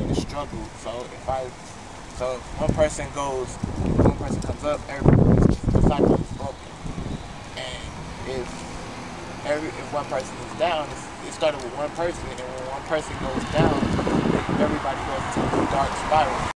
in a struggle. So if I, so if one person goes, one person comes up, everybody, the cycle is broken. And if every if one person is down, it started with one person, and when one person goes down, everybody goes into a dark spiral.